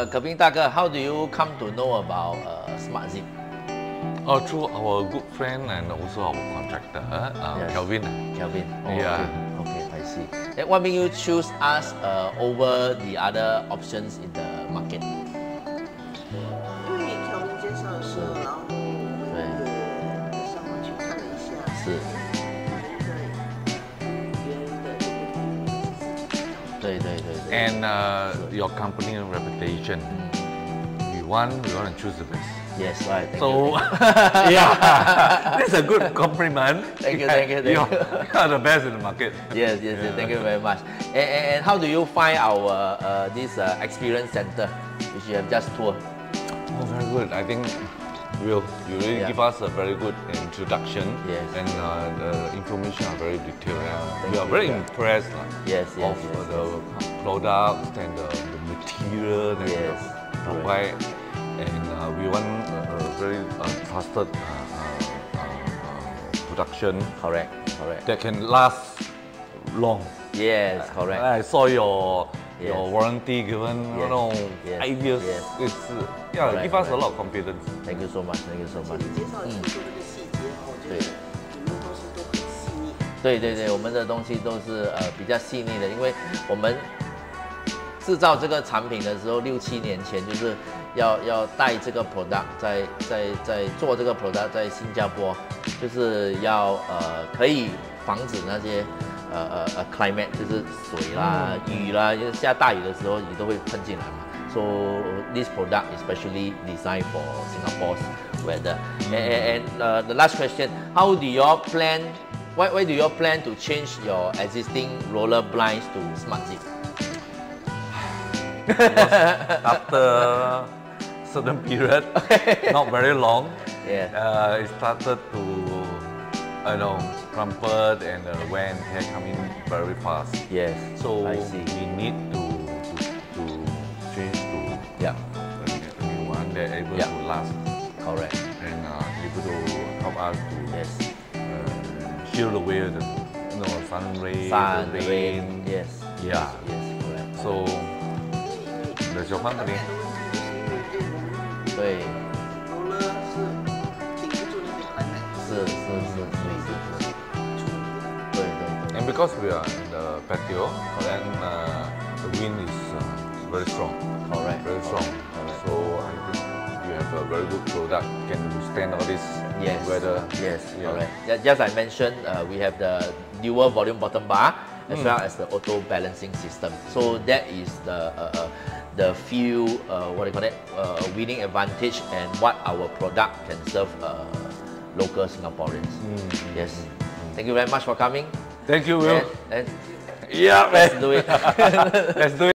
uh, Kevin 大哥, how do you come to know about uh, Smart Zip? Oh, through our good friend and also our contractor, uh, Yes. Kelvin. Kelvin. Oh, Yeah. Okay. okay, I see. Then what made you choose us uh, over the other options in the market? 因为条文介绍的时候，然后我们也上网去看了一下，是， And uh, your company reputation. We want, we want to choose the best. yes, right. So, yeah, that's a good compliment. Thank you, thank you, thank You're, you. you're the best in the market. Yes, yes, yes. Thank you very much. And, and, and how do you find our uh, this uh, experience center, which you have just toured? Oh, very good. I think Will, you really Yeah. give us a very good introduction. Yes. And uh, the information are very detailed. We are very Yeah. impressed lah, Yes, yes, of yes, the products and the, the material that Yes, you provide. And uh, we want a, a very uh, trusted uh, uh, uh, production Correct, correct. that can last long. Yes, correct. I saw your your warranty given, you know, Yes. five years. Yes. It's, uh, yeah, give us a lot of confidence. Thank you so much. Thank you so much. 介绍清楚这个细节哦，我觉得你们都是都很细腻。对对对，我们的东西都是呃比较细腻的，因为我们制造这个产品的时候，六七年前就是要要带这个 product 在在在做这个 product 在新加坡，就是要呃可以防止那些呃呃呃 climate 就是水啦、雨啦，就是下大雨的时候你都会喷进来嘛。So this product is specially designed for Singapore's weather. And, and, and uh, the last question, how do you all plan why, why do you all plan to change your existing roller blinds to smart zip? After certain period, not very long, Yeah. uh, it started to, I know, crumpled and uh, the wind here coming very fast. Yes, So I see. we need to, to, to change to Yeah, a new one that able Yeah. to last correct. and uh, able to help us to Yes. uh, shield away the you know, sun rays, Sun, rain. rain. Yes. Yeah. Yes, correct. So, that's your company. 对，是是是是是是，对对对 And because we are in the patio, then uh, the wind is uh, very strong, ，correct. very strong. Correct. So I think you have a very good product can withstand all this Yes. weather. Yes. Yeah. Correct. Ju- Just I mentioned, uh, we have the dual volume bottom bar as well as the auto balancing system. So that is the uh, uh, the few uh, what do you call it uh, winning advantage and what our product can serve uh, local Singaporeans. Mm, mm, mm. Yes. Thank you very much for coming. Thank you, Will. And, and Yeah, let's do it. Let's do it.